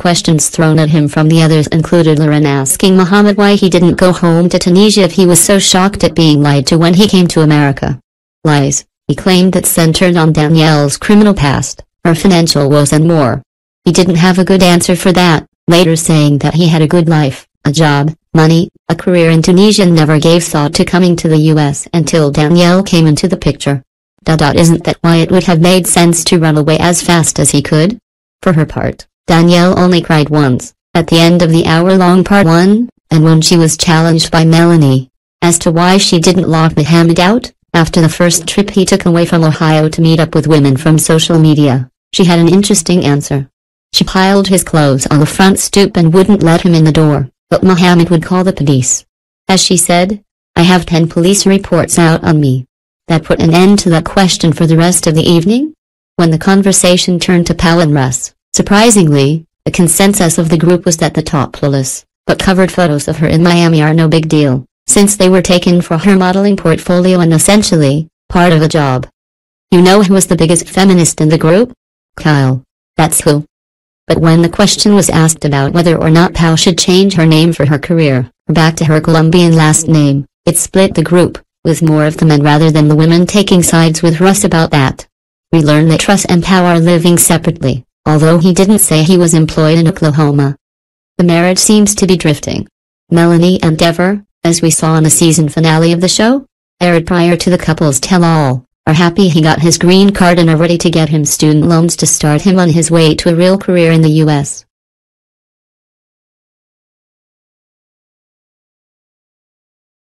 questions thrown at him from the others included Loren asking Mohamed why he didn't go home to Tunisia if he was so shocked at being lied to when he came to America. Lies, he claimed that centered on Danielle's criminal past, her financial woes and more. He didn't have a good answer for that, later saying that he had a good life, a job, money, a career in Tunisia and never gave thought to coming to the US until Danielle came into the picture. Dot isn't that why it would have made sense to run away as fast as he could? For her part, Danielle only cried once, at the end of the hour-long part one, and when she was challenged by Melanie, as to why she didn't lock Mohamed out, after the first trip he took away from Ohio to meet up with women from social media, she had an interesting answer. She piled his clothes on the front stoop and wouldn't let him in the door, but Mohamed would call the police. As she said, I have 10 police reports out on me. That put an end to that question for the rest of the evening? When the conversation turned to Pau and Russ, surprisingly, the consensus of the group was that the topless, but covered photos of her in Miami are no big deal, since they were taken for her modeling portfolio and essentially, part of a job. You know who was the biggest feminist in the group? Kyle. That's who. But when the question was asked about whether or not Pau should change her name for her career, back to her Colombian last name, it split the group with more of the men rather than the women taking sides with Russ about that. We learn that Russ and Pau are living separately, although he didn't say he was employed in Oklahoma. The marriage seems to be drifting. Melanie and Devar, as we saw in the season finale of the show, aired prior to the couple's tell-all, are happy he got his green card and are ready to get him student loans to start him on his way to a real career in the U.S.